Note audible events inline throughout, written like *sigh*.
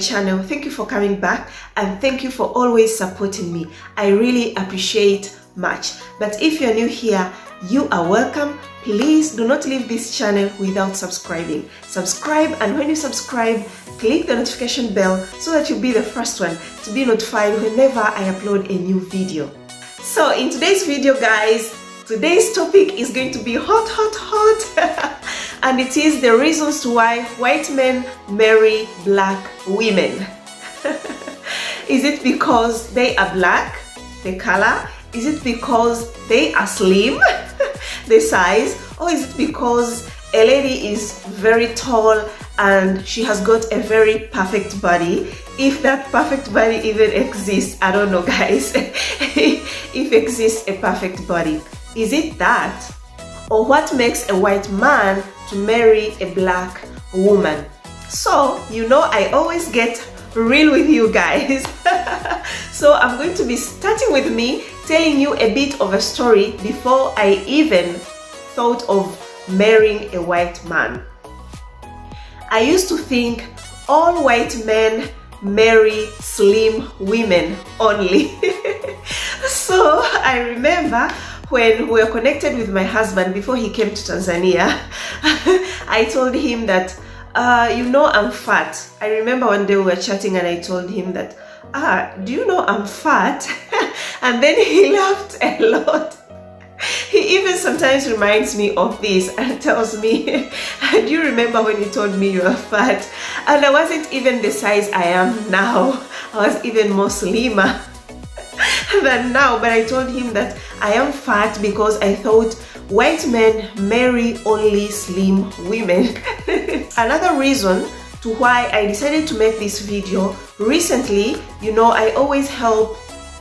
channel. Thank you for coming back and thank you for always supporting me. I really appreciate much. But if you're new here, you are welcome. Please do not leave this channel without subscribing. Subscribe and when you subscribe, click the notification bell so that you'll be the first one to be notified whenever I upload a new video. So in today's video guys, today's topic is going to be hot, hot, hot. *laughs* and it is the reasons why white men marry black women. *laughs* is it because they are black, the color? Is it because they are slim, *laughs* the size? Or is it because a lady is very tall and she has got a very perfect body? If that perfect body even exists, I don't know *laughs* guys, if exists a perfect body. Is it that? Or what makes a white man to marry a black woman? So, you know I always get real with you guys. *laughs* so I'm going to be starting with me telling you a bit of a story before I even thought of marrying a white man. I used to think all white men marry slim women only. *laughs* so I remember when we were connected with my husband before he came to Tanzania, *laughs* I told him that, uh, you know, I'm fat. I remember one day we were chatting and I told him that, ah, do you know I'm fat? *laughs* and then he *laughs* laughed a lot. He even sometimes reminds me of this and tells me, do you remember when you told me you were fat? And I wasn't even the size I am now. I was even more slimmer *laughs* than now but I told him that I am fat because I thought white men marry only slim women. *laughs* Another reason to why I decided to make this video recently, you know, I always help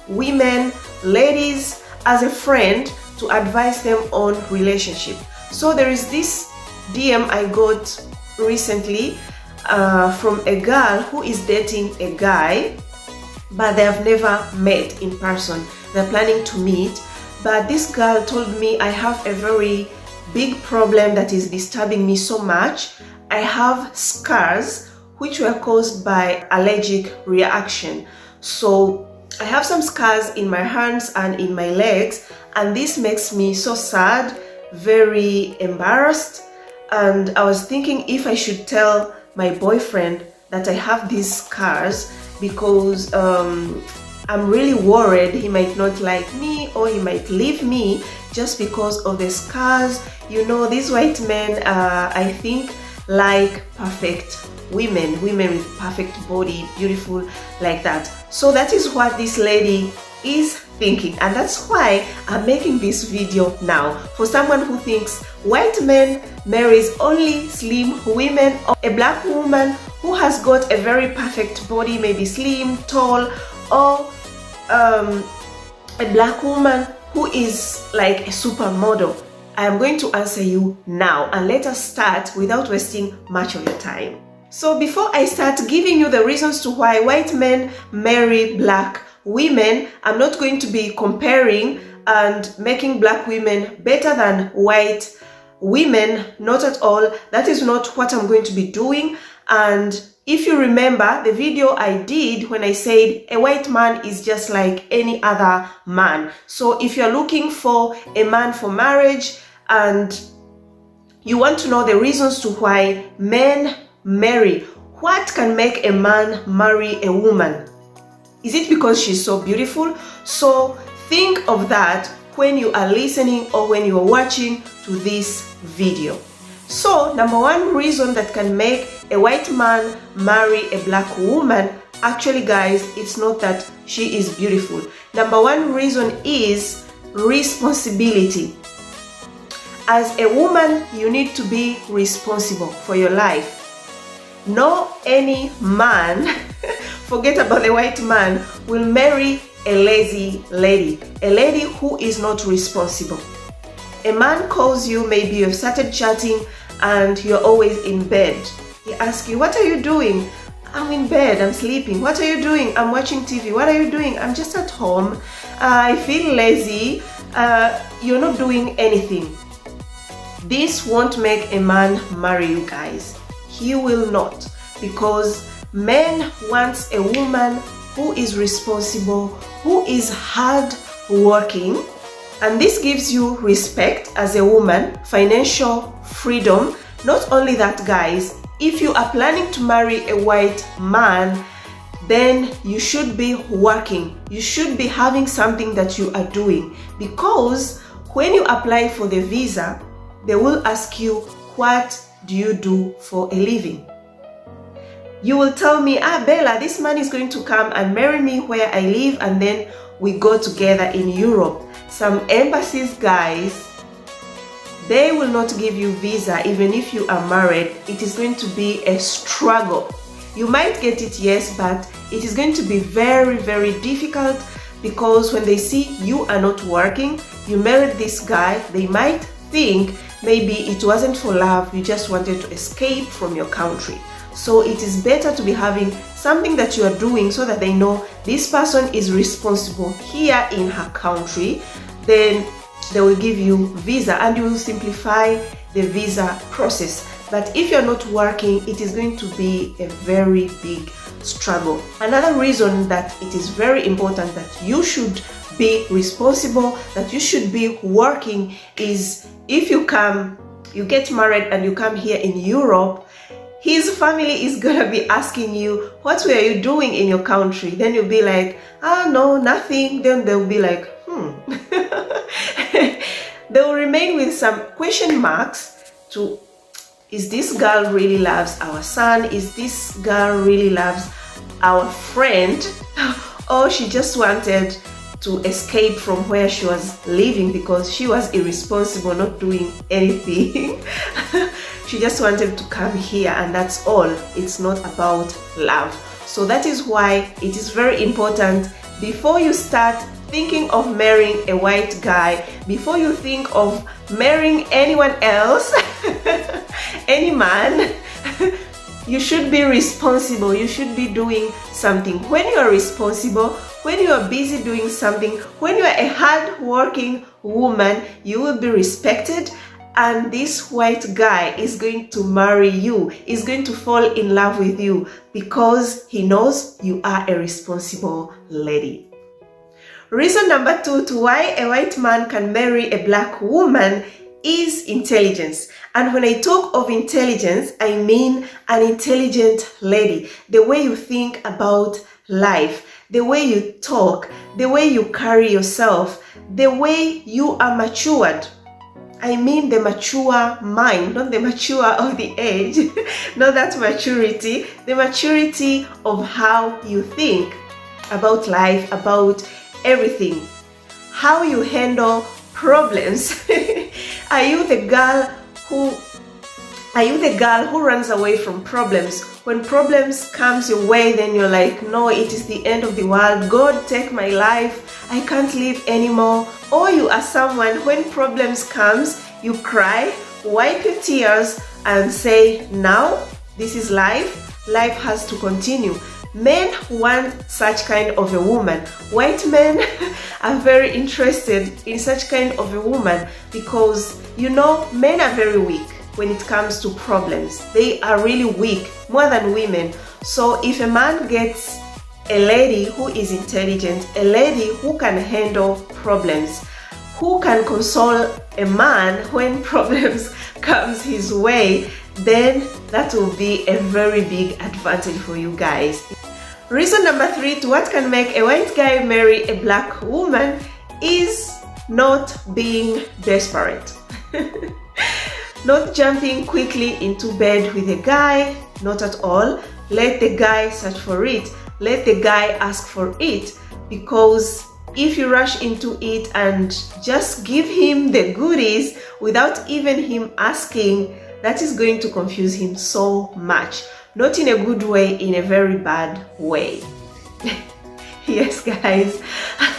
women, ladies as a friend to advise them on relationship. So there is this DM I got recently uh, from a girl who is dating a guy but they have never met in person. They're planning to meet, but this girl told me I have a very big problem that is disturbing me so much. I have scars which were caused by allergic reaction. So I have some scars in my hands and in my legs and this makes me so sad, very embarrassed and I was thinking if I should tell my boyfriend that I have these scars because um, I'm really worried he might not like me or he might leave me just because of the scars. You know, these white men, uh, I think, like perfect women, women with perfect body, beautiful like that. So that is what this lady is thinking and that's why I'm making this video now for someone who thinks white men marries only slim women or a black woman who has got a very perfect body maybe slim tall or um, a black woman who is like a supermodel I am going to answer you now and let us start without wasting much of your time. So before I start giving you the reasons to why white men marry black women, I'm not going to be comparing and making black women better than white women, not at all. That is not what I'm going to be doing. And if you remember the video I did when I said a white man is just like any other man. So if you're looking for a man for marriage and you want to know the reasons to why men marry, what can make a man marry a woman? Is it because she's so beautiful? So think of that when you are listening or when you are watching to this video. So number one reason that can make a white man marry a black woman actually guys it's not that she is beautiful. Number one reason is responsibility. As a woman you need to be responsible for your life. No any man *laughs* forget about the white man, will marry a lazy lady, a lady who is not responsible. A man calls you, maybe you've started chatting and you're always in bed. He asks you, what are you doing? I'm in bed, I'm sleeping. What are you doing? I'm watching TV. What are you doing? I'm just at home. I feel lazy. Uh, you're not doing anything. This won't make a man marry you guys he will not because men wants a woman who is responsible, who is hard working, and this gives you respect as a woman, financial freedom. Not only that, guys, if you are planning to marry a white man, then you should be working. You should be having something that you are doing because when you apply for the visa, they will ask you, What do you do for a living? You will tell me, Ah, Bella, this man is going to come and marry me where I live, and then we go together in Europe. Some embassies, guys, they will not give you visa even if you are married. It is going to be a struggle. You might get it, yes, but it is going to be very, very difficult because when they see you are not working, you married this guy, they might think maybe it wasn't for love, you just wanted to escape from your country. So it is better to be having something that you are doing so that they know this person is responsible here in her country. Then they will give you visa and you will simplify the visa process. But if you're not working, it is going to be a very big struggle. Another reason that it is very important that you should be responsible, that you should be working is if you come, you get married and you come here in Europe, his family is gonna be asking you, what were you doing in your country? Then you'll be like, ah, oh, no, nothing. Then they'll be like, hmm. *laughs* they will remain with some question marks to, is this girl really loves our son? Is this girl really loves our friend? *laughs* or she just wanted to escape from where she was living because she was irresponsible, not doing anything. *laughs* she just wanted to come here and that's all. It's not about love. So that is why it is very important before you start thinking of marrying a white guy, before you think of marrying anyone else, *laughs* any man, *laughs* you should be responsible. You should be doing something. When you are responsible, when you are busy doing something, when you are a hard-working woman, you will be respected and this white guy is going to marry you, is going to fall in love with you because he knows you are a responsible lady. Reason number two to why a white man can marry a black woman is intelligence. And when I talk of intelligence, I mean an intelligent lady. The way you think about life, the way you talk, the way you carry yourself, the way you are matured. I mean the mature mind, not the mature of the age, *laughs* not that maturity, the maturity of how you think about life, about everything, how you handle problems. *laughs* are you the girl who are you the girl who runs away from problems? When problems comes your way, then you're like, no, it is the end of the world. God, take my life. I can't live anymore. Or you are someone, when problems comes, you cry, wipe your tears and say, now, this is life. Life has to continue. Men want such kind of a woman. White men *laughs* are very interested in such kind of a woman because, you know, men are very weak when it comes to problems. They are really weak, more than women. So if a man gets a lady who is intelligent, a lady who can handle problems, who can console a man *laughs* when problems *laughs* comes his way, then that will be a very big advantage for you guys. Reason number three to what can make a white guy marry a black woman is not being desperate. *laughs* not jumping quickly into bed with a guy, not at all. Let the guy search for it. Let the guy ask for it because if you rush into it and just give him the goodies without even him asking, that is going to confuse him so much not in a good way, in a very bad way. *laughs* yes, guys.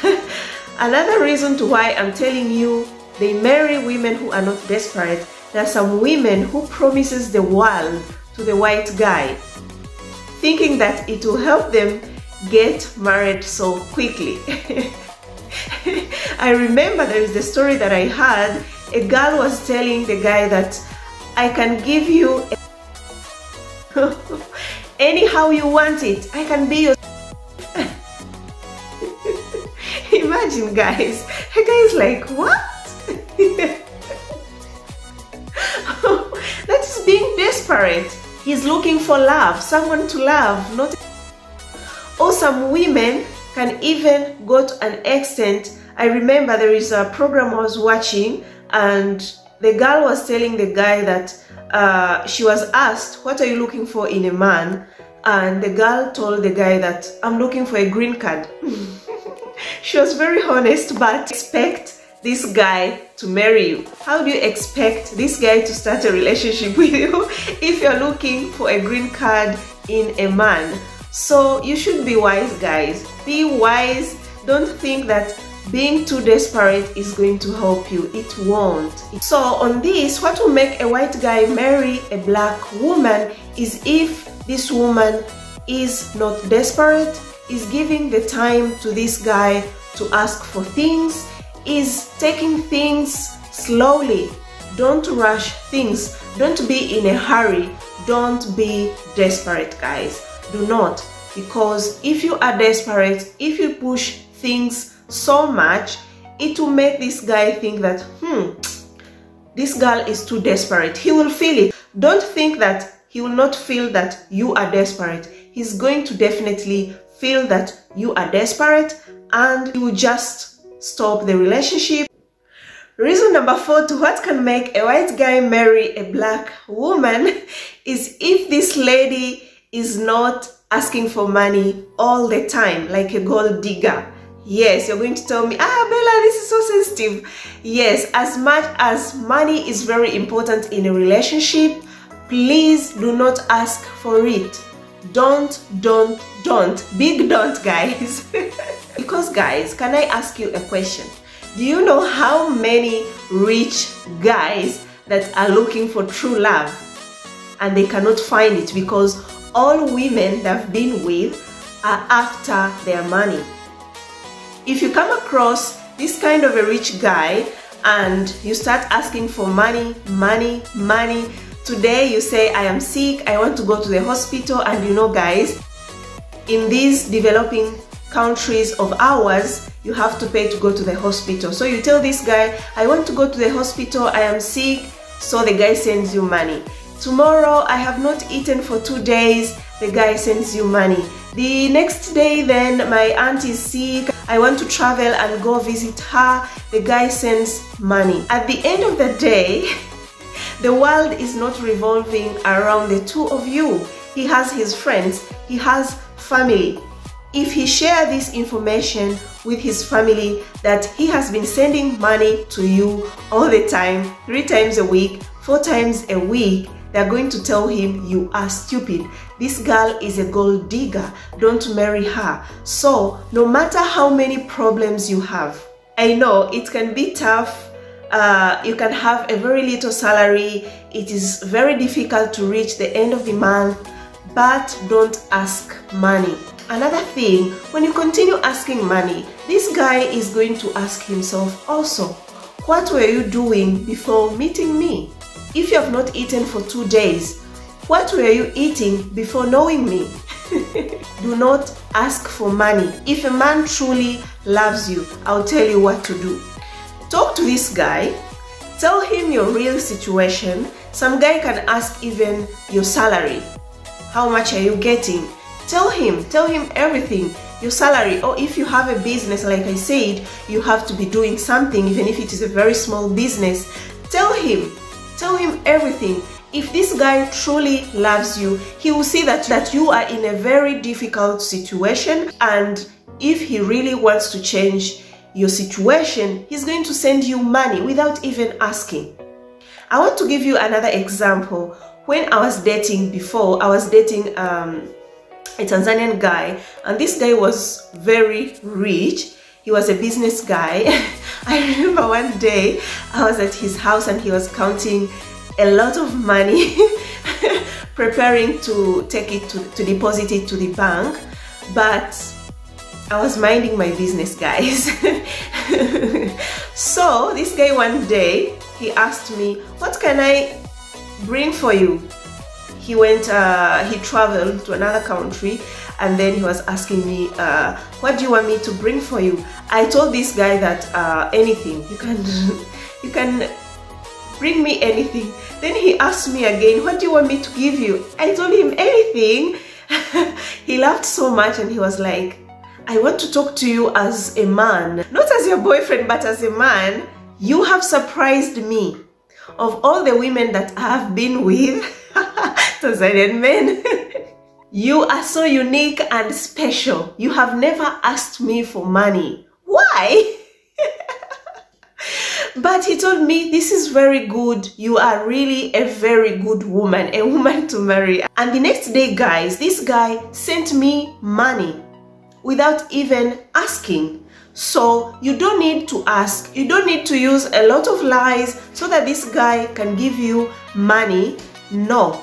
*laughs* Another reason to why I'm telling you they marry women who are not desperate. There are some women who promises the world to the white guy, thinking that it will help them get married so quickly. *laughs* I remember there is the story that I had. A girl was telling the guy that I can give you *laughs* anyhow you want it I can be your *laughs* imagine guys. A like what? *laughs* That is being desperate. He's looking for love someone to love not or some women can even go to an extent. I remember there is a program I was watching and the girl was telling the guy that uh, she was asked, What are you looking for in a man? And the girl told the guy that I'm looking for a green card. *laughs* she was very honest, but expect this guy to marry you. How do you expect this guy to start a relationship *laughs* with you if you're looking for a green card in a man? So you should be wise, guys. Be wise. Don't think that being too desperate is going to help you. It won't. So on this, what will make a white guy marry a black woman is if this woman is not desperate, is giving the time to this guy to ask for things, is taking things slowly. Don't rush things. Don't be in a hurry. Don't be desperate, guys. Do not. Because if you are desperate, if you push things so much, it will make this guy think that, hmm, this girl is too desperate. He will feel it. Don't think that he will not feel that you are desperate. He's going to definitely feel that you are desperate and he will just stop the relationship. Reason number four to what can make a white guy marry a black woman *laughs* is if this lady is not asking for money all the time like a gold digger Yes, you're going to tell me, ah, Bella, this is so sensitive. Yes, as much as money is very important in a relationship, please do not ask for it. Don't, don't, don't. Big don't, guys. *laughs* because, guys, can I ask you a question? Do you know how many rich guys that are looking for true love and they cannot find it because all women they've been with are after their money? If you come across this kind of a rich guy and you start asking for money, money, money, today you say, I am sick, I want to go to the hospital, and you know, guys, in these developing countries of ours, you have to pay to go to the hospital. So you tell this guy, I want to go to the hospital, I am sick, so the guy sends you money. Tomorrow, I have not eaten for two days, the guy sends you money. The next day then my aunt is sick, I want to travel and go visit her, the guy sends money. At the end of the day, *laughs* the world is not revolving around the two of you. He has his friends, he has family. If he share this information with his family that he has been sending money to you all the time, three times a week, four times a week, they're going to tell him, You are stupid. This girl is a gold digger. Don't marry her. So, no matter how many problems you have, I know it can be tough. Uh, you can have a very little salary. It is very difficult to reach the end of the month, but don't ask money. Another thing, when you continue asking money, this guy is going to ask himself also, What were you doing before meeting me? If you have not eaten for two days, what were you eating before knowing me? *laughs* do not ask for money. If a man truly loves you, I'll tell you what to do. Talk to this guy, tell him your real situation. Some guy can ask even your salary. How much are you getting? Tell him, tell him everything. Your salary, or if you have a business, like I said, you have to be doing something, even if it is a very small business. Tell him Tell him everything. If this guy truly loves you, he will see that, that you are in a very difficult situation and if he really wants to change your situation, he's going to send you money without even asking. I want to give you another example. When I was dating before, I was dating um, a Tanzanian guy and this guy was very rich. He was a business guy. *laughs* I remember one day I was at his house and he was counting a lot of money *laughs* preparing to take it to, to deposit it to the bank. But I was minding my business guys. *laughs* So this guy one day he asked me what can I bring for you? He went uh, he traveled to another country and then he was asking me uh, what do you want me to bring for you? I told this guy that uh, anything. You can *laughs* you can bring me anything. Then he asked me again what do you want me to give you? I told him anything. *laughs* He laughed so much and he was like i want to talk to you as a man not as your boyfriend but as a man. You have surprised me. Of all the women that I have been with, *laughs* Tanzanian men, you are so unique and special. You have never asked me for money. Why? *laughs* but he told me this is very good you are really a very good woman a woman to marry and the next day guys this guy sent me money without even asking so you don't need to ask, you don't need to use a lot of lies so that this guy can give you money. No,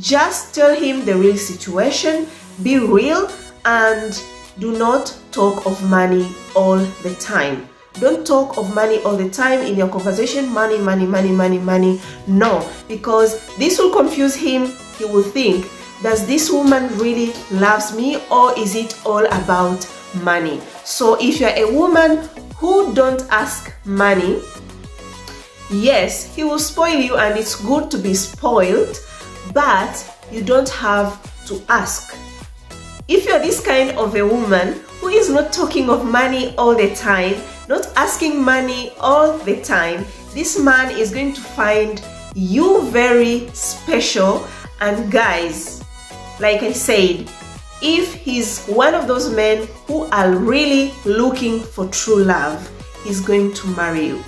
just tell him the real situation, be real and do not talk of money all the time. Don't talk of money all the time in your conversation. Money, money, money, money, money. No, because this will confuse him. He will think, does this woman really loves me or is it all about money. So if you're a woman who don't ask money, yes, he will spoil you and it's good to be spoiled, but you don't have to ask. If you're this kind of a woman who is not talking of money all the time, not asking money all the time, this man is going to find you very special and guys, like I said, if he's one of those men who are really looking for true love, he's going to marry you.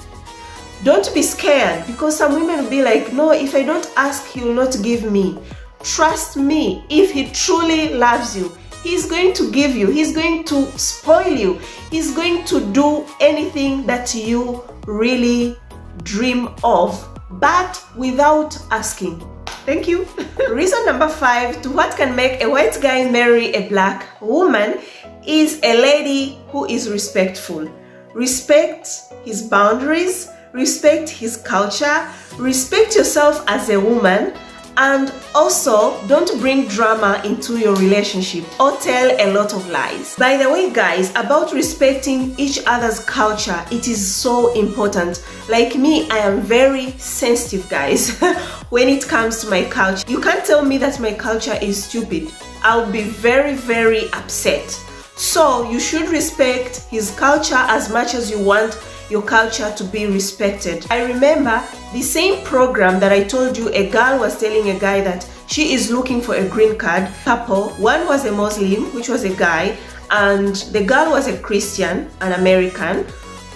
Don't be scared because some women will be like, no, if I don't ask, he will not give me. Trust me, if he truly loves you, he's going to give you, he's going to spoil you, he's going to do anything that you really dream of, but without asking. Thank you. *laughs* Reason number five to what can make a white guy marry a black woman is a lady who is respectful. Respect his boundaries, respect his culture, respect yourself as a woman, and also don't bring drama into your relationship or tell a lot of lies. By the way guys about respecting each other's culture it is so important. Like me i am very sensitive guys *laughs* when it comes to my culture. You can't tell me that my culture is stupid. I'll be very very upset. So you should respect his culture as much as you want your culture to be respected. I remember the same program that I told you a girl was telling a guy that she is looking for a green card couple. One was a Muslim, which was a guy, and the girl was a Christian, an American.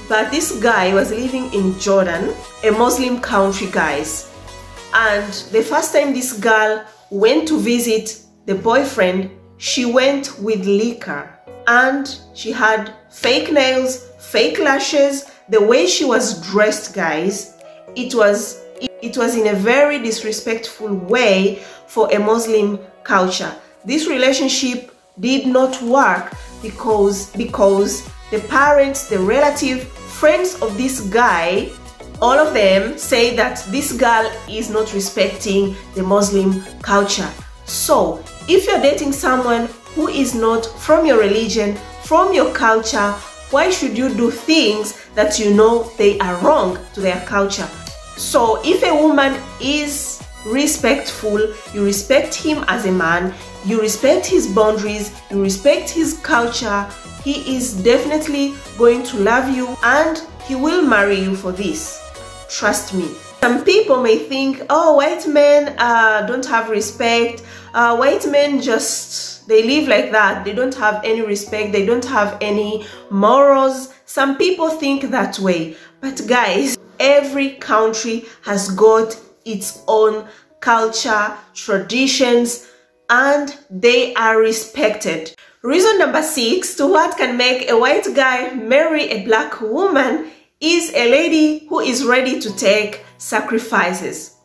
But this guy was living in Jordan, a Muslim country, guys. And the first time this girl went to visit the boyfriend, she went with liquor and she had fake nails, fake lashes, the way she was dressed guys it was it was in a very disrespectful way for a muslim culture. This relationship did not work because because the parents the relative friends of this guy all of them say that this girl is not respecting the muslim culture. So if you're dating someone who is not from your religion from your culture why should you do things that you know they are wrong to their culture? So if a woman is respectful, you respect him as a man, you respect his boundaries, you respect his culture, he is definitely going to love you and he will marry you for this. Trust me. Some people may think, oh, white men uh, don't have respect. Uh, white men just they live like that. They don't have any respect. They don't have any morals. Some people think that way. But guys, every country has got its own culture, traditions, and they are respected. Reason number six to what can make a white guy marry a black woman is a lady who is ready to take sacrifices.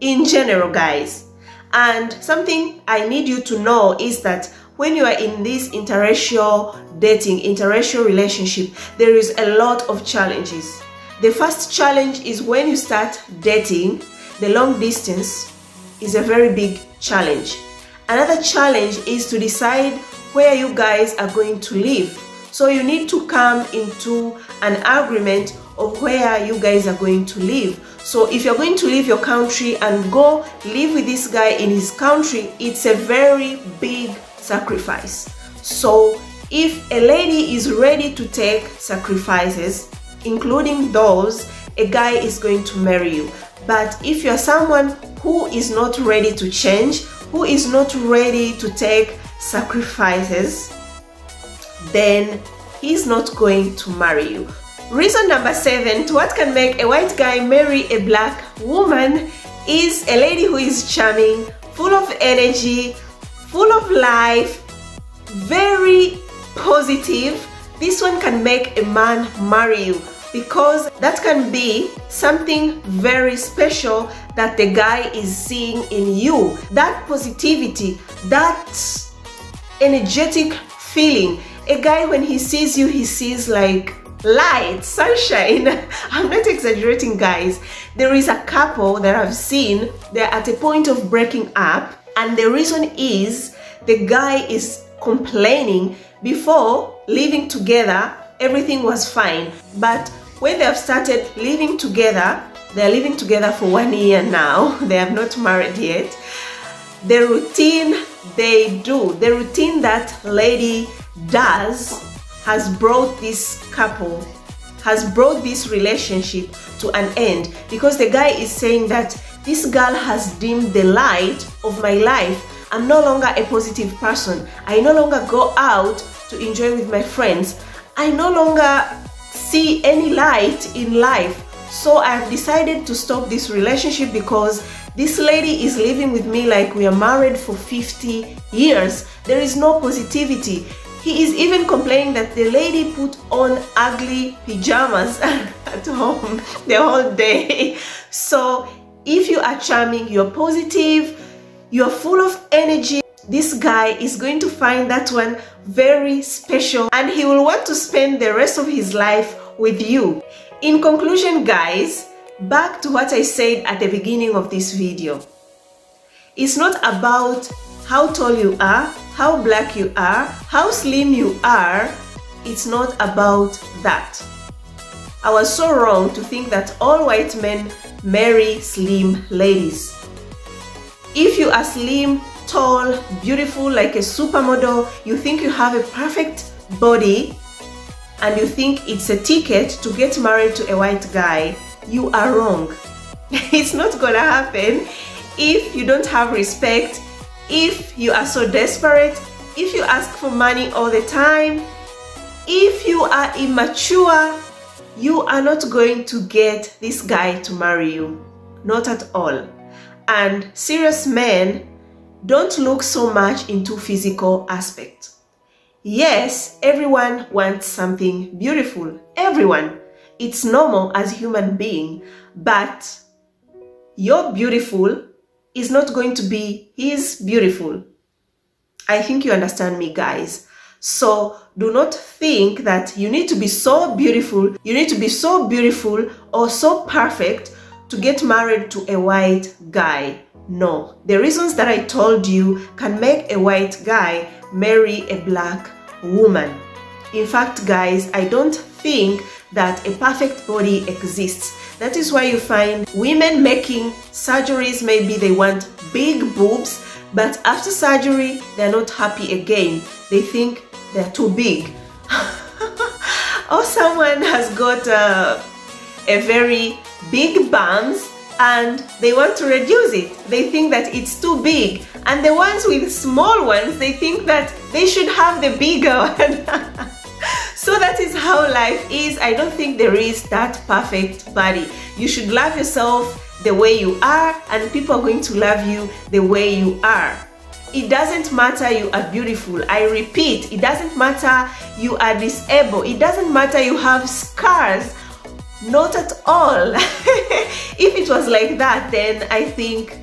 In general, guys, and something I need you to know is that when you are in this interracial dating, interracial relationship, there is a lot of challenges. The first challenge is when you start dating, the long distance is a very big challenge. Another challenge is to decide where you guys are going to live. So you need to come into an agreement of where you guys are going to live. So if you're going to leave your country and go live with this guy in his country, it's a very big sacrifice. So if a lady is ready to take sacrifices, including those, a guy is going to marry you. But if you're someone who is not ready to change, who is not ready to take sacrifices, then he's not going to marry you. Reason number seven to what can make a white guy marry a black woman is a lady who is charming, full of energy, full of life, very positive. This one can make a man marry you because that can be something very special that the guy is seeing in you. That positivity, that energetic feeling. A guy, when he sees you, he sees like light, sunshine. *laughs* I'm not exaggerating, guys. There is a couple that I've seen, they're at a point of breaking up, and the reason is the guy is complaining before living together, everything was fine. But when they have started living together, they're living together for one year now, *laughs* they have not married yet. The routine they do, the routine that lady does has brought this couple, has brought this relationship to an end because the guy is saying that this girl has dimmed the light of my life. I'm no longer a positive person. I no longer go out to enjoy with my friends. I no longer see any light in life. So I've decided to stop this relationship because this lady is living with me like we are married for 50 years. There is no positivity. He is even complaining that the lady put on ugly pajamas *laughs* at home the whole day. So if you are charming, you're positive, you're full of energy, this guy is going to find that one very special and he will want to spend the rest of his life with you. In conclusion, guys, back to what I said at the beginning of this video. It's not about how tall you are, how black you are, how slim you are. It's not about that. I was so wrong to think that all white men marry slim ladies. If you are slim, tall, beautiful, like a supermodel, you think you have a perfect body, and you think it's a ticket to get married to a white guy, you are wrong. *laughs* it's not gonna happen if you don't have respect, if you are so desperate, if you ask for money all the time, if you are immature, you are not going to get this guy to marry you. Not at all. And serious men don't look so much into physical aspect. Yes, everyone wants something beautiful. Everyone. It's normal as human being, but your beautiful is not going to be his beautiful. I think you understand me, guys. So do not think that you need to be so beautiful, you need to be so beautiful or so perfect to get married to a white guy. No, the reasons that I told you can make a white guy marry a black woman. In fact, guys, I don't think that a perfect body exists. That is why you find women making surgeries, maybe they want big boobs, but after surgery, they're not happy again. They think they're too big. *laughs* or someone has got a, a very big bums and they want to reduce it. They think that it's too big. And the ones with small ones, they think that they should have the bigger *laughs* one. So that is how life is. I don't think there is that perfect body. You should love yourself the way you are and people are going to love you the way you are. It doesn't matter you are beautiful. I repeat, it doesn't matter you are disabled. It doesn't matter you have scars not at all. *laughs* if it was like that, then I think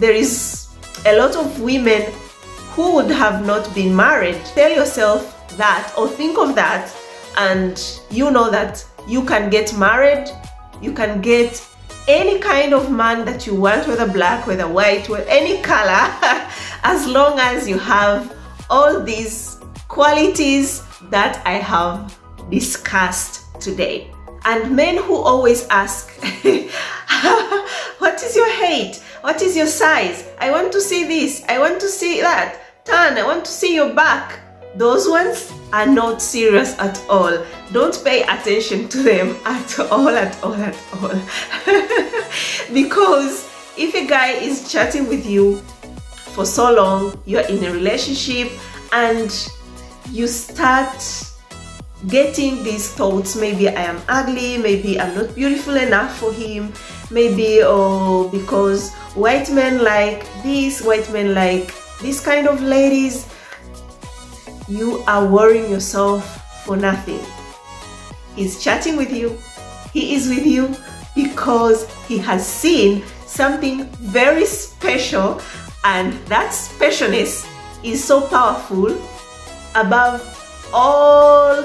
there is a lot of women who would have not been married. Tell yourself that or think of that and you know that you can get married, you can get any kind of man that you want, whether black, whether white, with any color, *laughs* as long as you have all these qualities that I have discussed today. And men who always ask, *laughs* what is your height? What is your size? I want to see this. I want to see that. Turn, I want to see your back. Those ones are not serious at all. Don't pay attention to them at all, at all, at all. *laughs* because if a guy is chatting with you for so long, you're in a relationship and you start getting these thoughts maybe i am ugly maybe i'm not beautiful enough for him maybe oh because white men like this white men like this kind of ladies you are worrying yourself for nothing he's chatting with you he is with you because he has seen something very special and that specialness is so powerful above all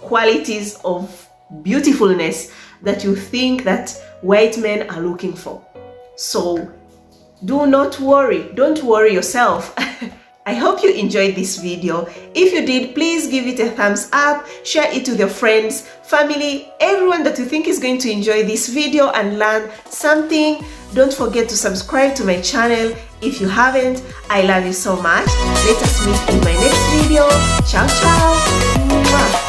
qualities of beautifulness that you think that white men are looking for. So do not worry, don't worry yourself. *laughs* I hope you enjoyed this video. If you did, please give it a thumbs up, share it with your friends, family, everyone that you think is going to enjoy this video and learn something. Don't forget to subscribe to my channel if you haven't. I love you so much. Let us meet in my next video. Ciao, ciao.